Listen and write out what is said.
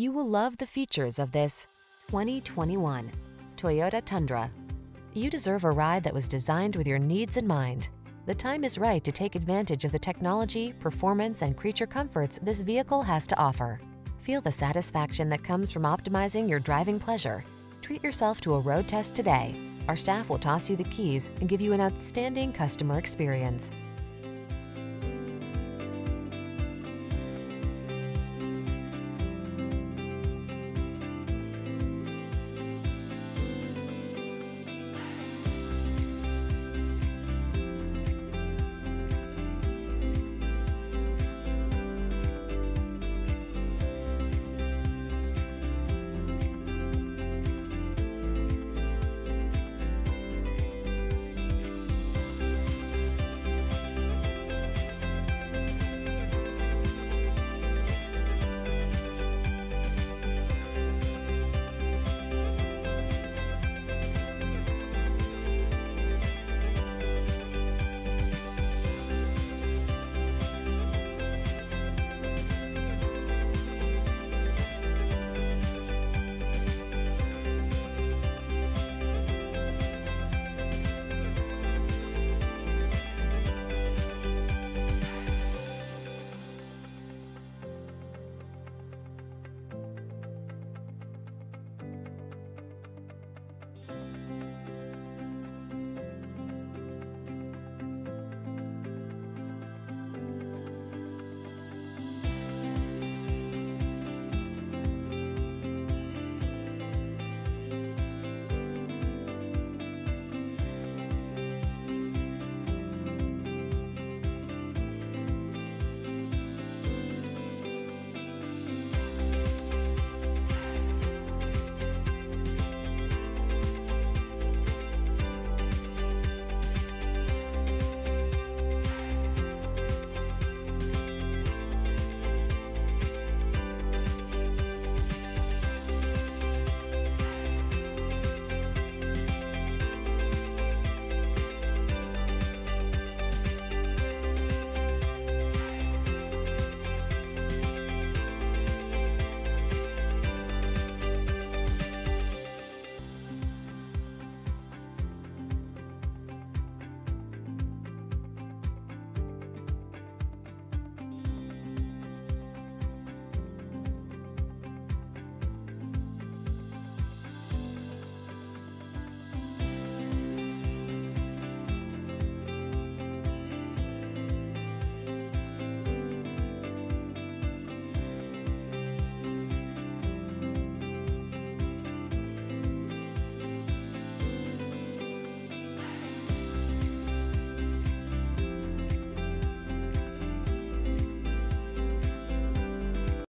You will love the features of this 2021 Toyota Tundra. You deserve a ride that was designed with your needs in mind. The time is right to take advantage of the technology, performance, and creature comforts this vehicle has to offer. Feel the satisfaction that comes from optimizing your driving pleasure. Treat yourself to a road test today. Our staff will toss you the keys and give you an outstanding customer experience.